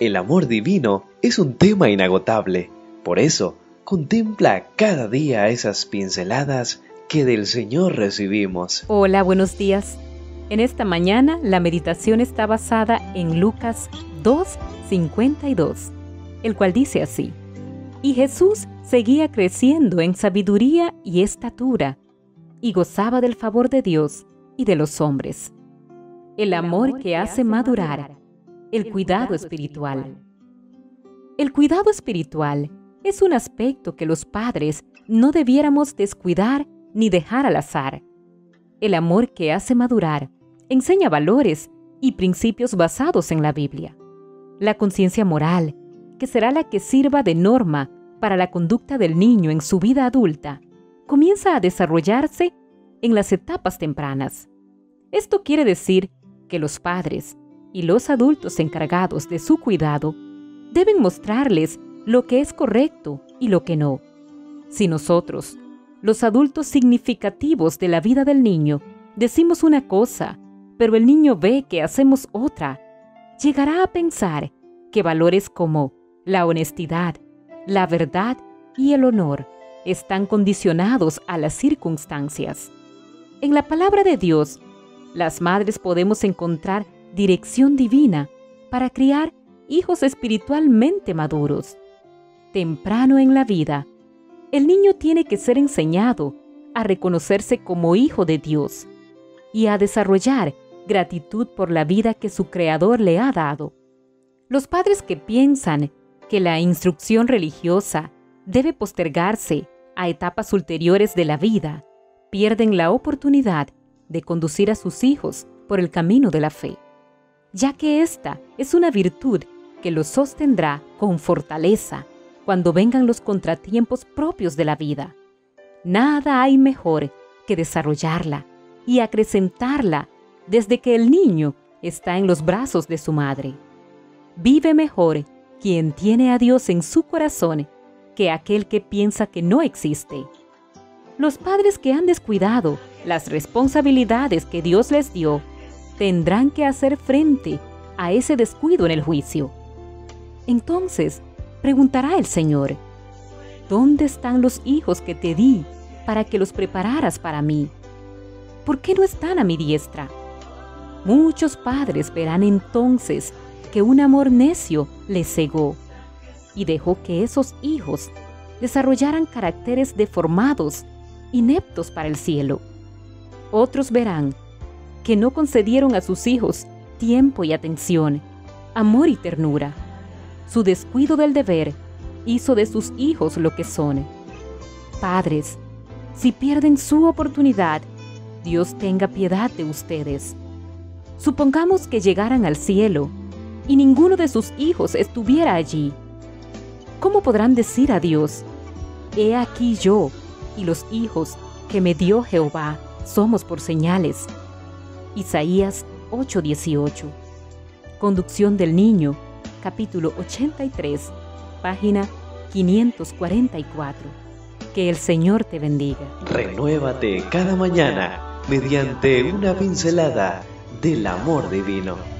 El amor divino es un tema inagotable. Por eso, contempla cada día esas pinceladas que del Señor recibimos. Hola, buenos días. En esta mañana la meditación está basada en Lucas 2.52, el cual dice así. Y Jesús seguía creciendo en sabiduría y estatura, y gozaba del favor de Dios y de los hombres. El amor que hace madurar, el cuidado espiritual. El cuidado espiritual es un aspecto que los padres no debiéramos descuidar ni dejar al azar. El amor que hace madurar enseña valores y principios basados en la Biblia. La conciencia moral, que será la que sirva de norma para la conducta del niño en su vida adulta, comienza a desarrollarse en las etapas tempranas. Esto quiere decir que los padres y los adultos encargados de su cuidado deben mostrarles lo que es correcto y lo que no. Si nosotros, los adultos significativos de la vida del niño, decimos una cosa, pero el niño ve que hacemos otra, llegará a pensar que valores como la honestidad, la verdad y el honor están condicionados a las circunstancias. En la palabra de Dios, las madres podemos encontrar dirección divina para criar hijos espiritualmente maduros temprano en la vida, el niño tiene que ser enseñado a reconocerse como hijo de Dios y a desarrollar gratitud por la vida que su Creador le ha dado. Los padres que piensan que la instrucción religiosa debe postergarse a etapas ulteriores de la vida, pierden la oportunidad de conducir a sus hijos por el camino de la fe, ya que esta es una virtud que los sostendrá con fortaleza cuando vengan los contratiempos propios de la vida. Nada hay mejor que desarrollarla y acrecentarla desde que el niño está en los brazos de su madre. Vive mejor quien tiene a Dios en su corazón que aquel que piensa que no existe. Los padres que han descuidado las responsabilidades que Dios les dio tendrán que hacer frente a ese descuido en el juicio. Entonces, preguntará el Señor, ¿dónde están los hijos que te di para que los prepararas para mí? ¿Por qué no están a mi diestra? Muchos padres verán entonces que un amor necio les cegó y dejó que esos hijos desarrollaran caracteres deformados, ineptos para el cielo. Otros verán que no concedieron a sus hijos tiempo y atención, amor y ternura su descuido del deber hizo de sus hijos lo que son. Padres, si pierden su oportunidad, Dios tenga piedad de ustedes. Supongamos que llegaran al cielo y ninguno de sus hijos estuviera allí. ¿Cómo podrán decir a Dios, He aquí yo y los hijos que me dio Jehová somos por señales? Isaías 8:18. Conducción del niño capítulo 83, página 544. Que el Señor te bendiga. Renuévate cada mañana mediante una pincelada del amor divino.